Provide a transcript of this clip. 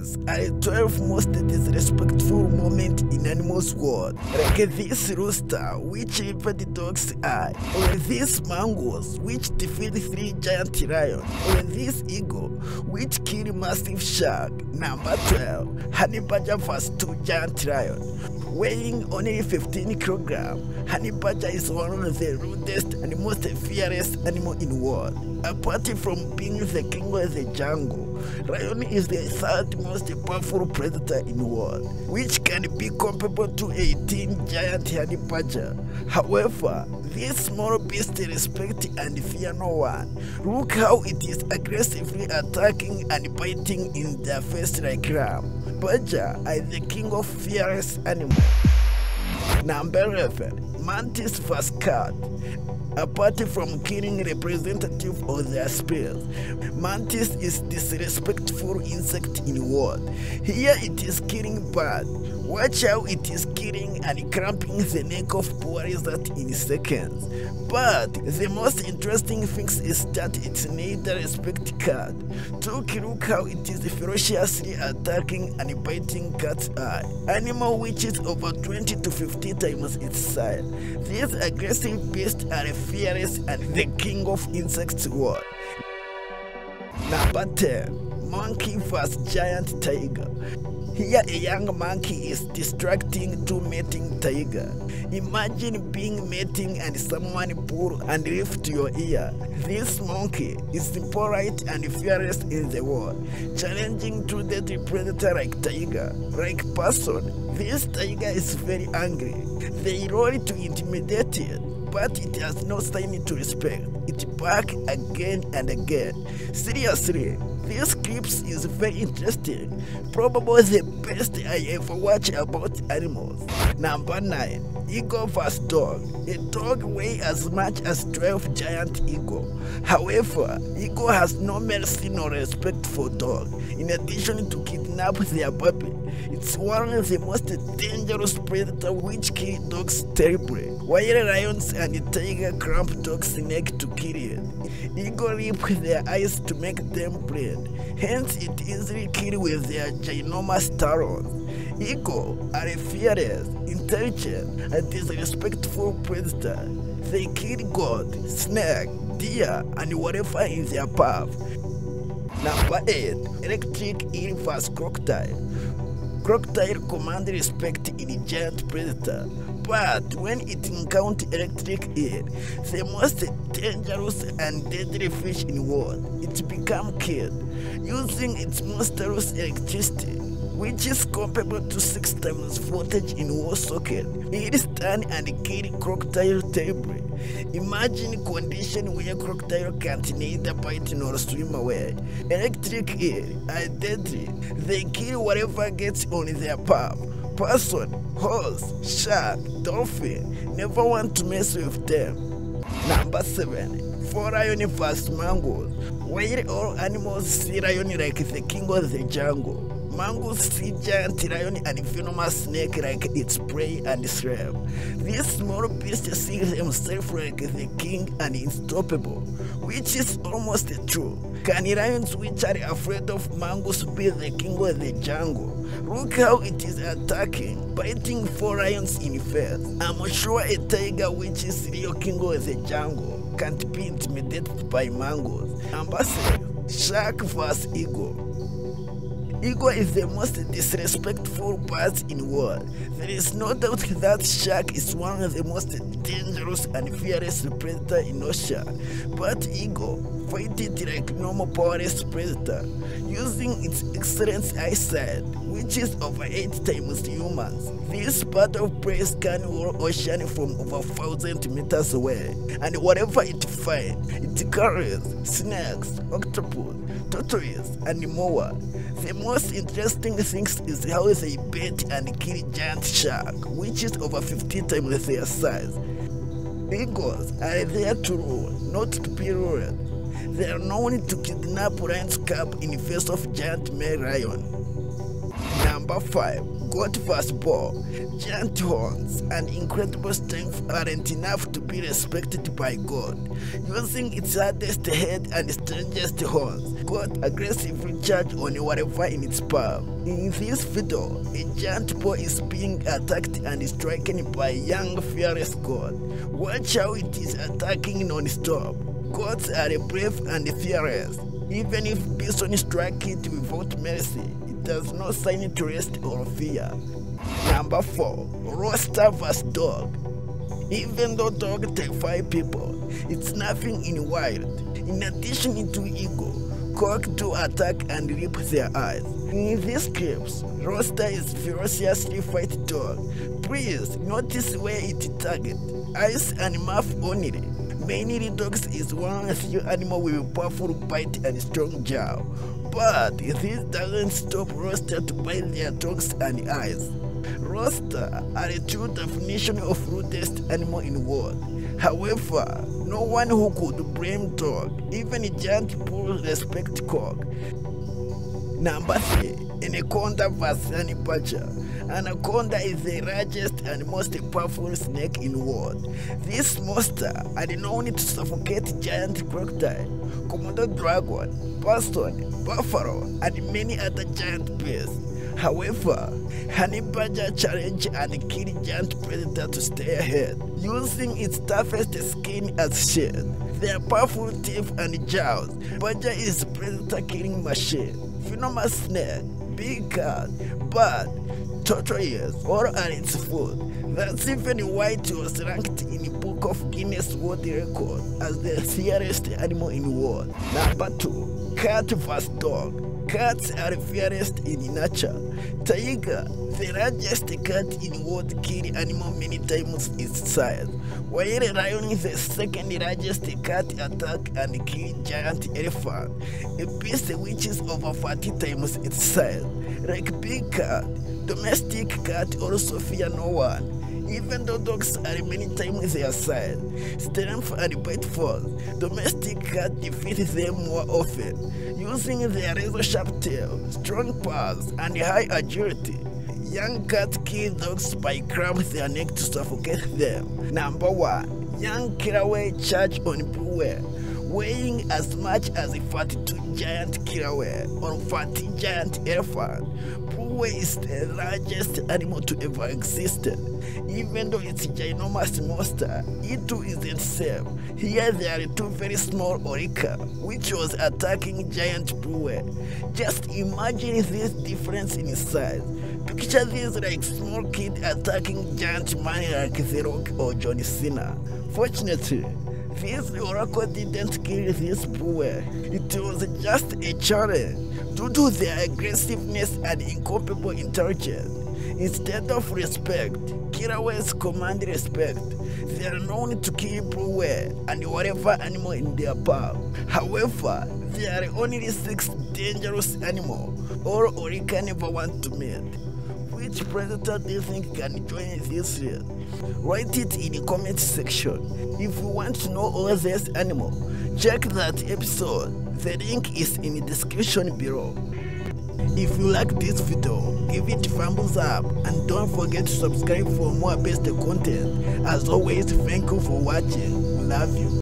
These are 12 most disrespectful moments in animals world. Like this rooster which ripped dog's eye, or this mongoose which defeat three giant lions, or this eagle which kill massive shark. Number 12, honey badger vs two giant lions. Weighing only 15 kg, honey badger is one of the rudest and most fearless animal in the world. Apart from being the king of the jungle, lion is the third most powerful predator in the world, which can be comparable to 18 giant honey. However, this small beast respect and fear no one. Look how it is aggressively attacking and biting in their face like ram. Badger are the king of fearless animals. Number 11. Mantis vs cat. Apart from killing representative of their species, mantis is disrespectful insect in world. Here it is killing bird. Watch how it is killing and cramping the neck of lizard in seconds. But the most interesting thing is that it neither respect cat. Take a look how it is ferociously attacking and biting cat's eye. Animal which is over 20 to 50 times its size. These aggressive beasts are fearless and the king of insects world. Number 10. Monkey vs giant tiger. Here a young monkey is distracting two mating tiger. Imagine being mating and someone pull and lift your ear. This monkey is the polite and fearless in the world, challenging to deadly predator like tiger, like person. This tiger is very angry. They roll to intimidate it but it has no sign to respect. It back again and again. Seriously, this clips is very interesting. Probably the best I ever watch about animals. Number 9. Eagle vs dog. A dog weighs as much as 12 giant eagle. However, eagle has no mercy nor respect for dog. In addition to kidnap their puppy, it's one of the most dangerous predator which kill dogs terribly. While lions and tiger cramp dogs' neck to kill it. Eagle rip their eyes to make them bleed. Hence, it easily kill with their ginormous talons. Eagle are a fearless, intelligent, and disrespectful predator. They kill goat, snake, deer, and whatever in their path. Number 8. Electric vs crocodile. Crocodile command respect in giant predator, but when it encounters electric eel, the most dangerous and deadly fish in the world, it become killed using its monstrous electricity which is comparable to 6 times voltage in wall socket. It is turn and kill crocodile terribly. Imagine condition where crocodile can't neither bite nor swim away. Electric eel are deadly. They kill whatever gets on their path. Person, horse, shark, dolphin, never want to mess with them. Number 7. Four lion vs mongoose. While all animals see lion like the king of the jungle, Mongoose see giant lion and venomous snake like its prey and slave. This small beast sees himself like the king and unstoppable, which is almost true. Can lions which are afraid of mongoose be the king of the jungle? Look how it is attacking, biting four lions in face. I'm sure a tiger which is real king of the jungle can't be intimidated by mongoose. 7. Shark vs Eagle Eagle is the most disrespectful bird in the world. There is no doubt that shark is one of the most dangerous and fearless predator in ocean. But eagle fight it like normal powerless predator, using its excellent eyesight, which is over 8 times humans. This bird of prey scan whole ocean from over 1000 meters away, and whatever it finds, it carries snakes, octopus, tortoise, and more. The most interesting thing is how they bait and kill giant shark, which is over 50 times their size. Eagles are there to rule, not to be ruled. They are known to kidnap lion's cub in face of giant male lion. Number 5. God Firstborn. Giant horns and incredible strength aren't enough to be respected by God. Using its hardest head and strangest horns, God aggressively charge on whatever in its path. In this video, a giant boar is being attacked and stricken by a young fearless God. Watch how it is attacking non-stop. Gods are brave and fearless. Even if Bison strike it without mercy, it no sign to rest or fear. Number 4. Rooster vs Dog Even though dog terrify people, it's nothing in wild. In addition to ego, cock do attack and rip their eyes. In these clips, Rooster is ferociously fight dog. Please notice where it target, eyes and mouth only. Mainly dogs is one of the animal with powerful bite and strong jaw. But this doesn't stop Rooster to bite their tongues and eyes. Rooster are a true definition of rudest animal in the world. However, no one who could blame dog, even a giant bull respect cock. Number 3. Anaconda. Honey Badger. Anaconda is the largest and most powerful snake in the world. This monster are known to suffocate giant crocodile, Komodo dragon, bison, buffalo, and many other giant beasts. However, honey badger challenge and kill giant predator to stay ahead, using its toughest skin as shield. Their powerful teeth and jaws, badger is predator killing machine. Venomous snake, big cat, bird, tortoise, all are its food. That's even why it was ranked in the Book of Guinness World Record as the fiercest animal in the world. Number 2. Cat vs Dog Cats are fiercest in nature. Tiger, the largest cat in world, kill animal many times its size, while lion is the second largest cat attack and kill giant elephant, a beast which is over 40 times its size. Like big cat, domestic cat also fear no one. Even though dogs are many times their size, strength and bite force, domestic cat defeat them more often, using their razor-sharp tail, strong paws, and high agility. Young cats kill dogs by cramp their neck to suffocate them. Number 1. Young whale charge on whale, weighing as much as a 42 giant killer or 40 giant elephant. Is the largest animal to ever exist. Even though it's a ginormous monster, it too isn't safe. Here there are two very small orca, which was attacking giant blue. Just imagine this difference in size. Picture this like small kid attacking giant man like The Rock or John Cena. Fortunately, this orca didn't kill this whale. It was just a challenge due to their aggressiveness and incomparable intelligence. Instead of respect, whales command respect. They are known to kill blue and whatever animal in their path. However, there are only six dangerous animals all orca never want to meet. Which predator do you think can join this year? Write it in the comment section. If you want to know all these animals, check that episode. The link is in the description below. If you like this video, give it thumbs up and don't forget to subscribe for more best content. As always, thank you for watching. Love you.